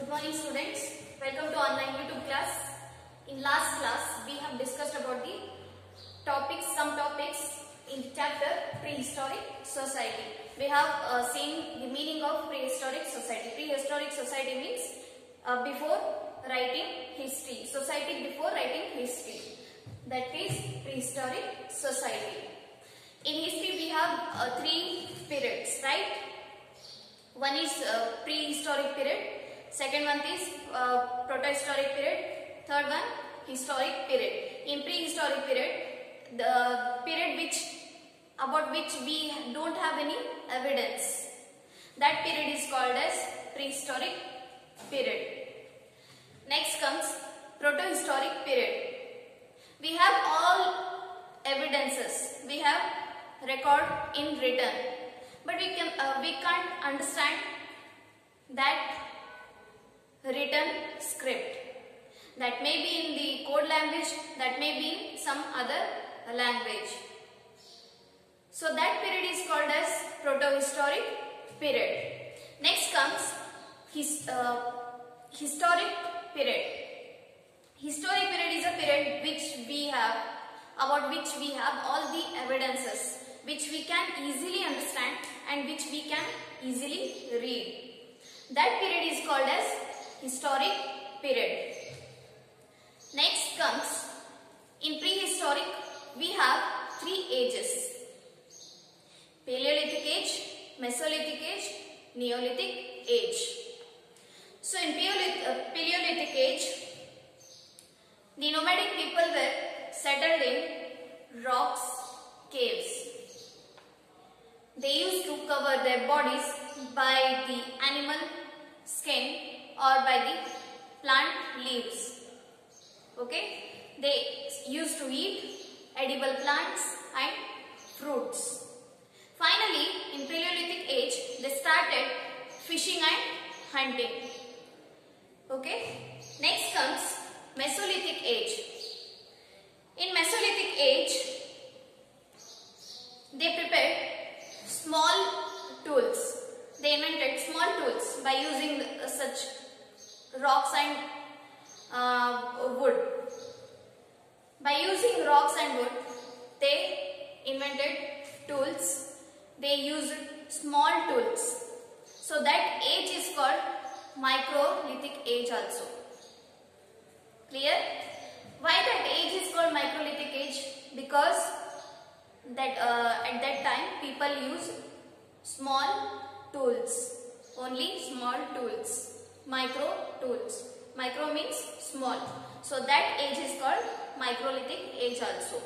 Good morning students. Welcome to online YouTube class. In last class we have discussed about the topics, some topics in chapter prehistoric society. We have uh, seen the meaning of prehistoric society. Prehistoric society means uh, before writing history. Society before writing history. That is prehistoric society. In history we have uh, three periods, right? One is uh, prehistoric period, second one is uh, protohistoric period, third one historic period. In prehistoric period, the period which about which we don't have any evidence, that period is called as prehistoric period. Next comes protohistoric period. We have all evidences. We have record in written but we can uh, we can't understand that written script. That may be in the code language that may be in some other language. So that period is called as protohistoric period. Next comes his uh, historic period. Historic period is a period which we have about which we have all the evidences which we can easily understand and which we can easily read. That period is called as historic period. Next comes, in prehistoric we have three ages. Paleolithic age, Mesolithic age, Neolithic age. So in Paleolithic, uh, Paleolithic age, the nomadic people were settled in rocks, caves. They used to cover their bodies by the animal skin or by the plant leaves. Okay? They used to eat edible plants and fruits. Finally, in Paleolithic age, they started fishing and hunting. Okay? Next comes Mesolithic age. In Mesolithic age, they prepared small tools. They invented small tools by using such rocks and uh, wood. By using rocks and wood, they invented tools. They used small tools. So that age is called microlithic age also. Clear? Why that age is called microlithic age? Because that uh, at that time people use small tools only small tools micro tools. Micro means small. So that age is called microlithic age also.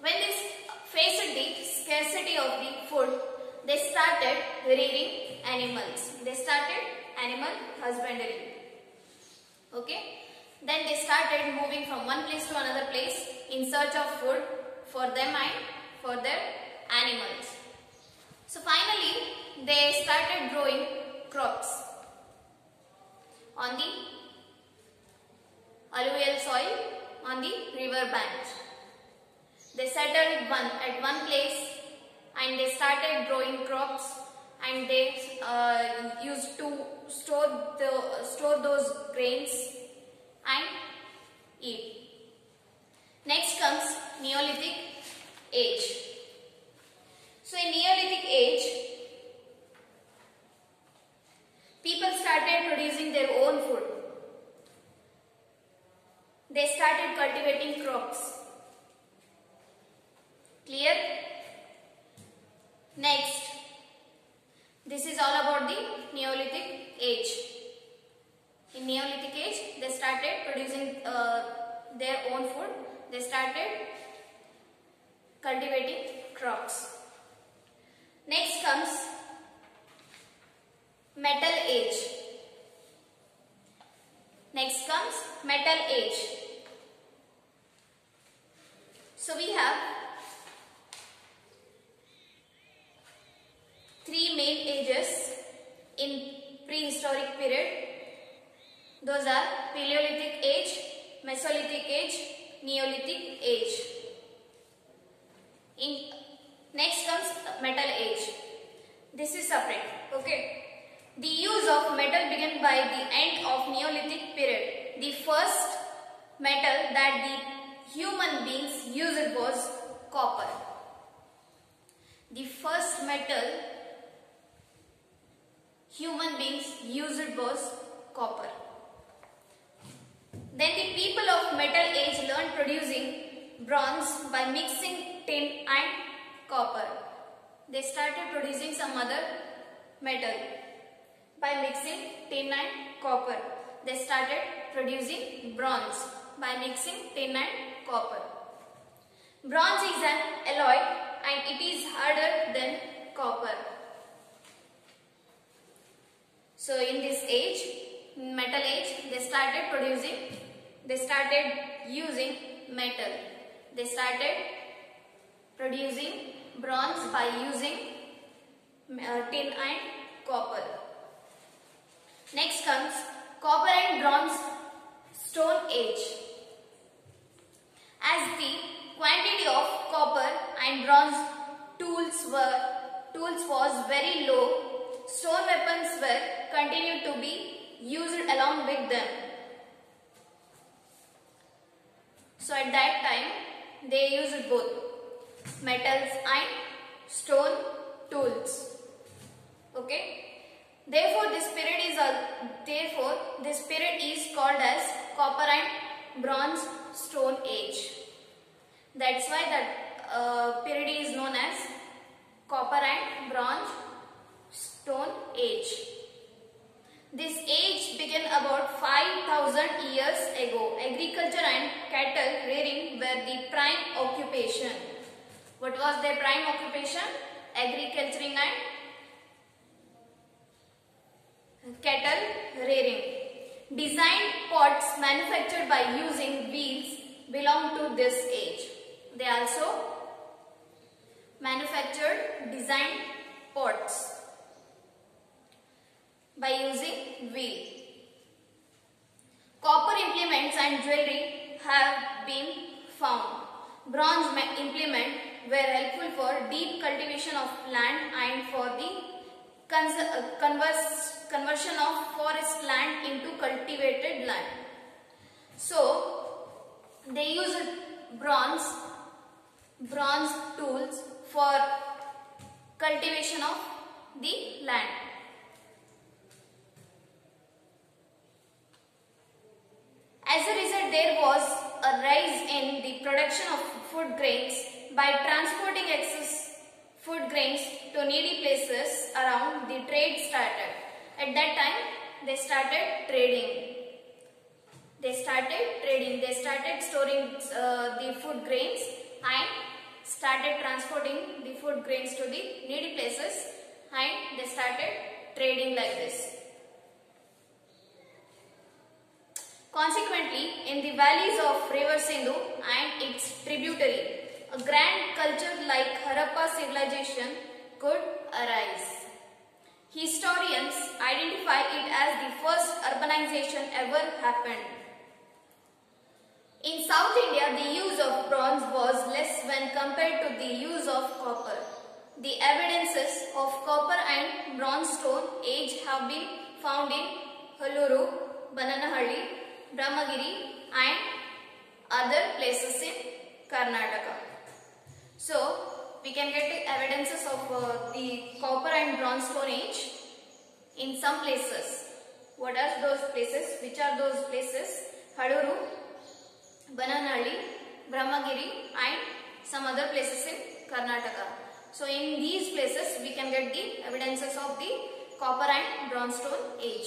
When they faced the scarcity of the food they started rearing animals. They started animal husbandry. Okay? Then they started moving from one place to another place in search of food for them and for their animals. So finally they started growing crops on the alluvial soil on the river banks. They settled one at one place and they started growing crops and they uh, used to store the store those grains and eat. Next comes Neolithic age. So in Neolithic age, people started producing their own food. They started cultivating crops. Clear? Next, this is all about the Neolithic age. In Neolithic age, they started producing uh, their own food. They started cultivating crops. Next comes Metal age. Next comes Metal age. So we have three main ages in prehistoric period those are Paleolithic age, Mesolithic age, Neolithic age. In next comes metal age. This is separate. Okay. The use of metal began by the end of Neolithic period. The first metal that the human beings used was copper. The first metal human beings used was copper. Then the people of metal age learned producing bronze by mixing tin and copper. They started producing some other metal by mixing tin and copper. They started producing bronze by mixing tin and copper. Bronze is an alloy and it is harder than copper. So in this age, metal age, they started producing, they started using metal. They started producing bronze by using uh, tin and copper. Next comes copper and bronze stone age. As the quantity of copper and bronze tools were tools was very low, stone weapons were continued to be used along with them. So at that time they used both metals and stone tools. Okay. Therefore this period is a therefore this period is called as copper and bronze stone age. That's why that uh, period is known as copper and bronze stone age. This age began about 5000 years ago. Agriculture and cattle rearing were the prime occupation. What was their prime occupation? Agriculturing and cattle rearing. Designed pots manufactured by using wheels belong to this age. They also manufactured designed pots by using wheel. Copper implements and jewelry have been found. Bronze implement were helpful for deep cultivation of land and for the uh, converse, conversion of forest land into cultivated land. So, they used bronze, bronze tools for cultivation of the land. As a result, there was a rise in the production of food grains by transporting excess food grains to needy places around the trade started. At that time, they started trading. They started trading. They started storing uh, the food grains and started transporting the food grains to the needy places and they started trading like this. Consequently, in the valleys of river Sindhu and its tributary, a grand culture like Harappa civilization could arise. Historians identify it as the first urbanization ever happened. In South India, the use of bronze was less when compared to the use of copper. The evidences of copper and bronze stone age have been found in Haluru, Bananahalli, Brahmagiri and other places in Karnataka. So, we can get the evidences of uh, the copper and bronze stone age in some places. What are those places? Which are those places? Haluru, Bananali, Brahmagiri and some other places in Karnataka. So in these places we can get the evidences of the copper and bronze stone age.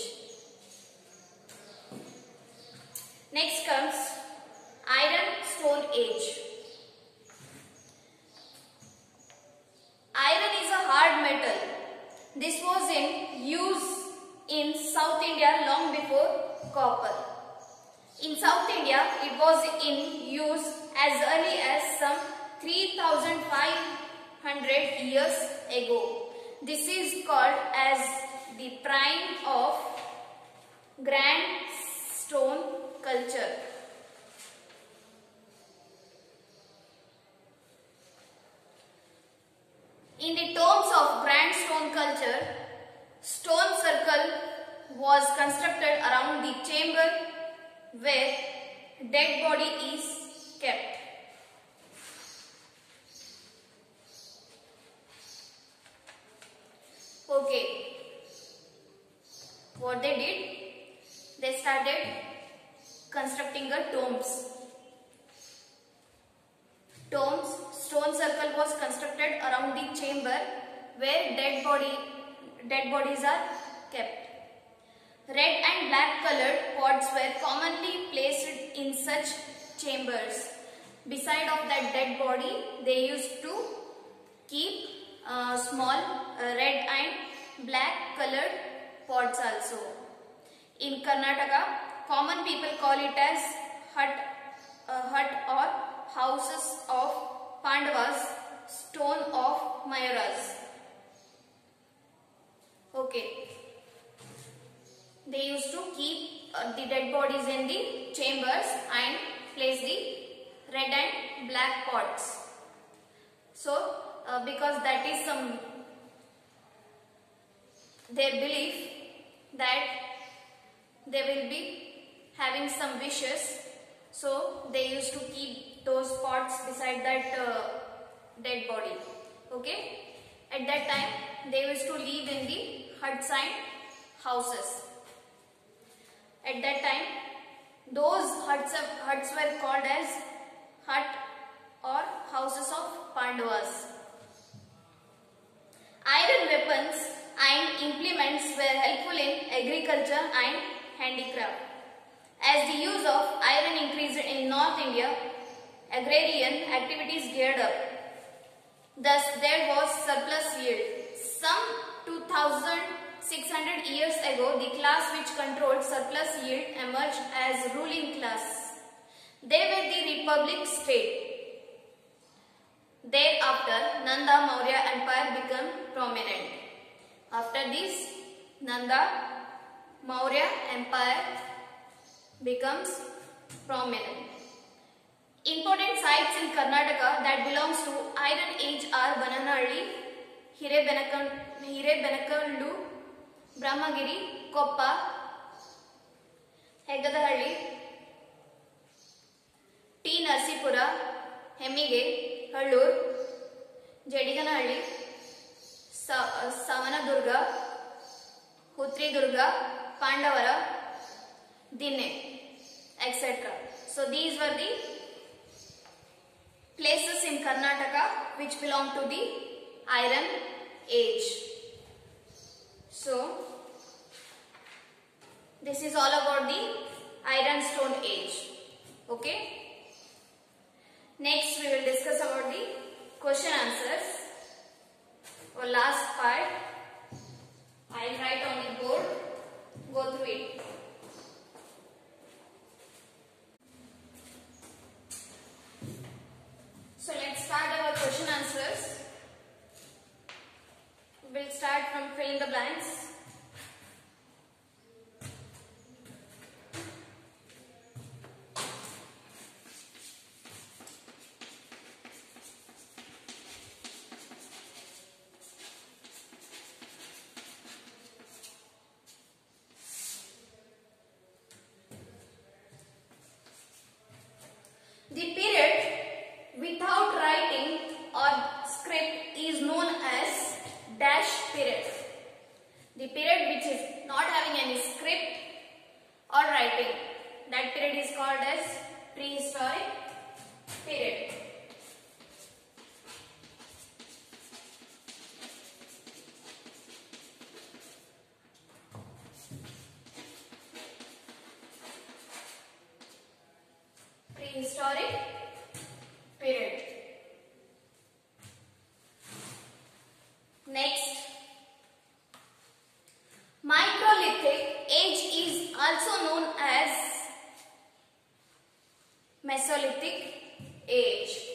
Next comes iron stone age. Iron is a hard metal. This was in use in South India long before copper. In South India, it was in use as early as some 3500 years ago. This is called as the prime of grand stone culture. In the tombs of grand stone culture, stone circle was constructed around the chamber where dead body is kept. Okay. What they did? They started constructing a tombs. Tombs, stone circle was constructed around the chamber where dead body, dead bodies are kept. Red and black colored pots were commonly placed in such chambers. Beside of that dead body, they used to keep uh, small uh, red and black colored pots also. In Karnataka, common people call it as hut, uh, hut or houses of Pandavas, stone of Mayoras. Okay. They used to keep uh, the dead bodies in the chambers and place the red and black pots. So, uh, because that is some their belief that they will be having some wishes so they used to keep those pots beside that uh, dead body okay? At that time they used to live in the huts and houses. At that time those huts, huts were called as hut or houses of pandavas. Iron weapons and implements were helpful in agriculture and handicraft. As the use of iron increased in North India, agrarian activities geared up. Thus, there was surplus yield. Some 2600 years ago, the class which controlled surplus yield emerged as ruling class. They were the republic state. Thereafter, Nanda Maurya Empire became prominent. After this, Nanda Maurya Empire becomes prominent. Important sites in Karnataka that belongs to Iron Age are Bananalli, Hirebenakallu, Brahmagiri, Koppa, Hegadahalli, T. Narsipura, Hemige, Hallur Jadiganahalli Savanadurga durga pandavara dinne etc. So these were the Karnataka which belong to the Iron Age. So this is all about the Iron Stone Age. Okay. Next we will discuss about the question answers or last part. I will write on the board. Go through it. So let's start our question answers. We'll start from fill in the blanks. The period without writing or script is known as dash period. The period which is not having any script or writing, that period is called as prehistoric period. Prehistoric period. Next, Microlithic age is also known as Mesolithic age.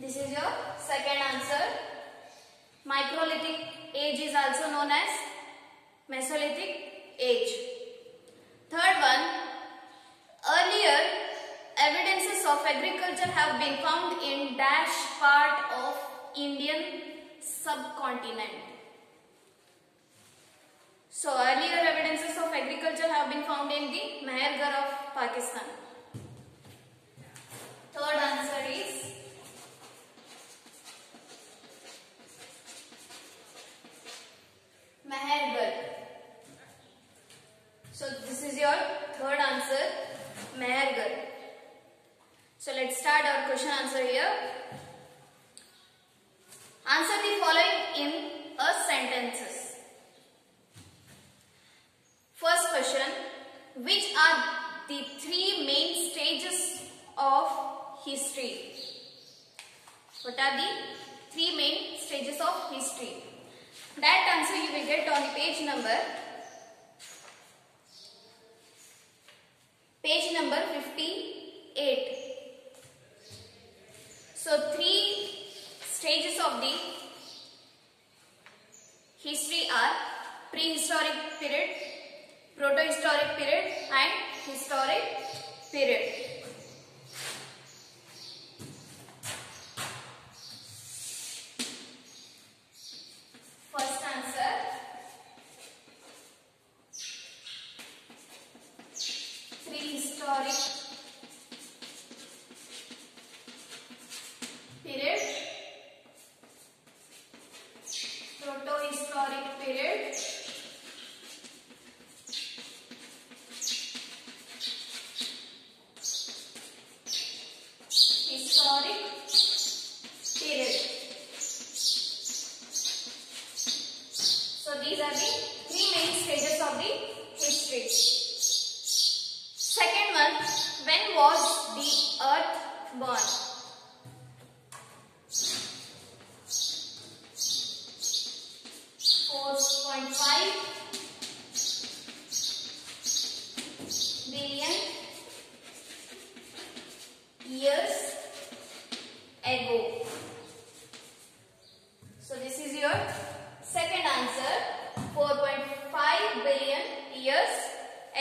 This is your second answer. Microlithic age is also known as Mesolithic age. Third one, earlier evidences of agriculture have been found in dash part of Indian subcontinent. So earlier evidences of agriculture have been found in the Mehergarh of Pakistan. Third answer is Mehergarh. So this is your third answer, Mehergarh. So let's start our question answer here. Answer the following in a sentences. First question, which are the three main stages of history? What are the three main stages of history? That answer you will get on page number page number 58. So three stages of the history are prehistoric period, protohistoric period and historic period. First answer prehistoric period protohistoric period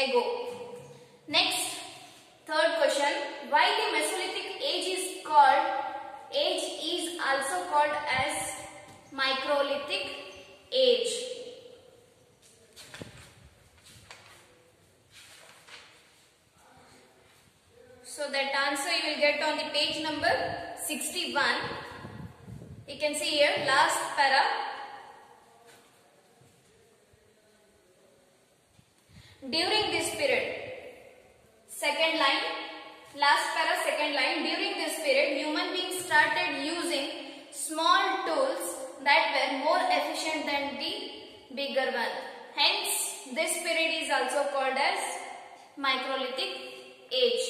ago. Next third question why the Mesolithic age is called age is also called as microlithic age. So that answer you will get on the page number 61. You can see here last para. During this period, second line, last para second line, during this period human beings started using small tools that were more efficient than the bigger one. Hence, this period is also called as microlithic age.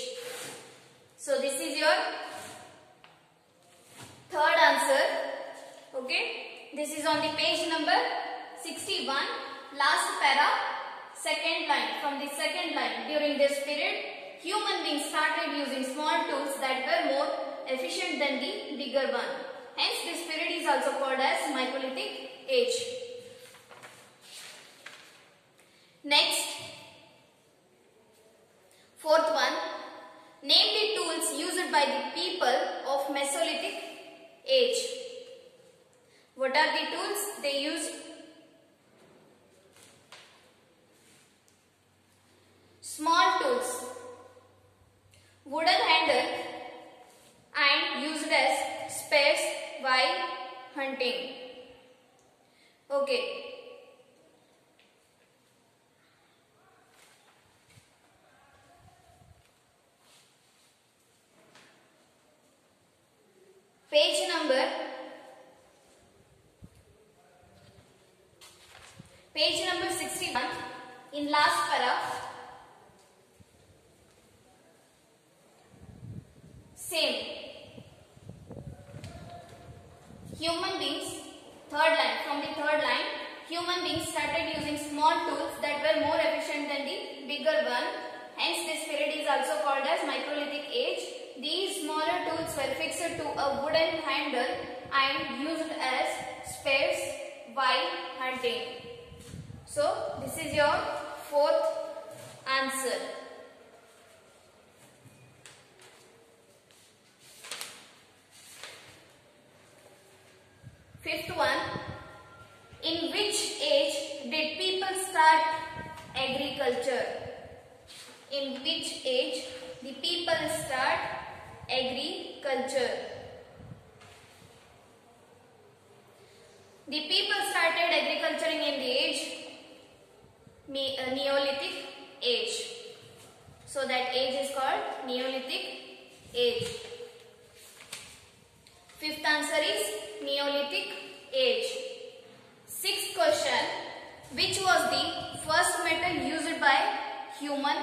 So this is your third answer. Okay. This is on the page number 61. Last para. Second line. From the second line. During this period, human beings started using small tools that were more efficient than the bigger one. Hence this period is also called as microlithic age. Next. Fourth one. Name the tools used by the people of Mesolithic age. What are the tools they used? Small tools, wooden handle and used as spares while hunting. Okay. Page number page number 61 in last para same human beings third line from the third line human beings started using small tools that were more efficient than the bigger one hence this period is also called as microlithic age these smaller tools were fixed to a wooden handle and used as spears while hunting. So, this is your fourth answer. Fifth one, in which age did people start agriculture? In which age the people start agriculture? The people started agriculturing in the age uh, Neolithic age. So that age is called Neolithic age. Fifth answer is Neolithic age. Sixth question. Which was the first metal used by human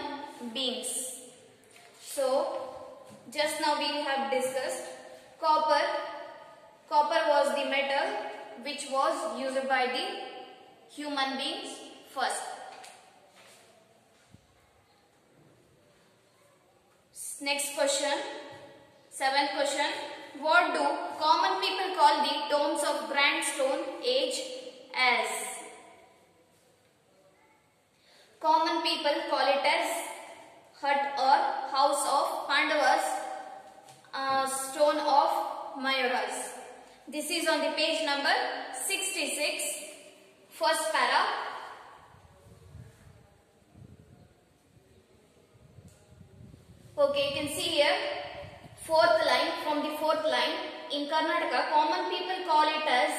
beings? So, just now we have discussed copper. Copper was the metal which was used by the human beings first. Next question. Seventh question. What do common people call the tombs of Grand Stone Age as? Common people call it as hut or house of Pandavas, uh, stone of Mayuras. This is on the page number 66, first para. Okay, you can see here fourth line from the fourth line in Karnataka common people call it as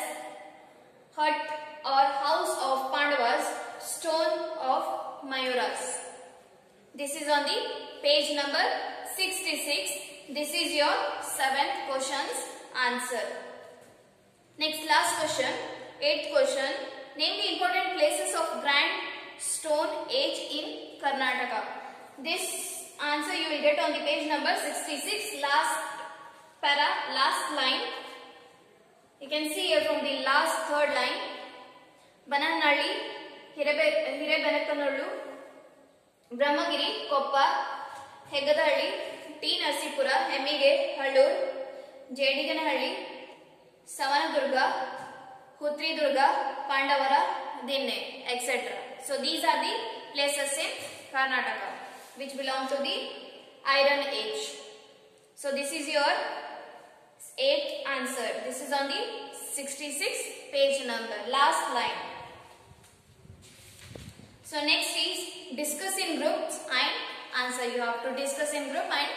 hut or house of Pandavas stone of Mayuras. This is on the page number 66. This is your seventh question's answer. Next last question, eighth question. Name the important places of Grand Stone Age in Karnataka. This answer you will get on the page number 66, last para, last line. You can see here from the last third line. Bananali, Hirebenekkanallu, Brahmagiri Koppa Heggadahalli T Narasipura Hemmige Hallur Jedigenahalli Savanadurga Huthridurga Pandavara Dinne etcetera so these are the places in Karnataka which belong to the iron age. So this is your eighth answer. This is on the 66 page number, last line. So next is discuss in groups and answer. You have to discuss in group and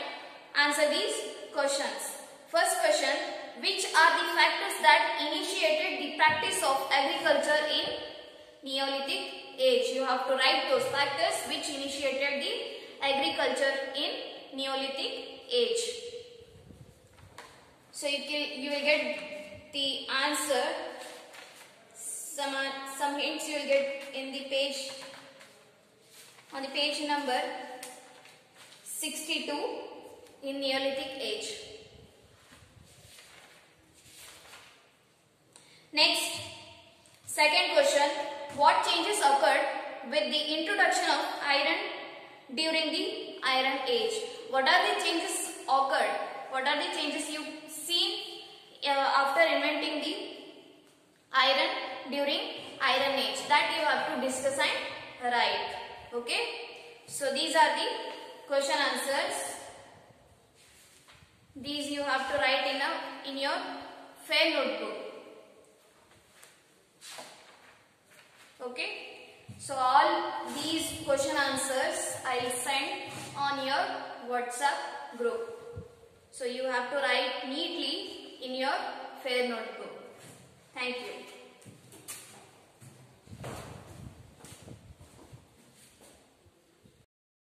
answer these questions. First question, which are the factors that initiated the practice of agriculture in Neolithic age? You have to write those factors which initiated the agriculture in Neolithic age. So you, can, you will get the answer. Some, some hints you will get in the page, on the page number 62 in Neolithic age. Next, second question. What changes occurred with the introduction of iron during the iron age what are the changes occurred what are the changes you see uh, after inventing the iron during iron age that you have to discuss and write okay so these are the question answers these you have to write in a in your fair notebook okay so all these question answers I will send on your WhatsApp group. So you have to write neatly in your fair notebook. Thank you.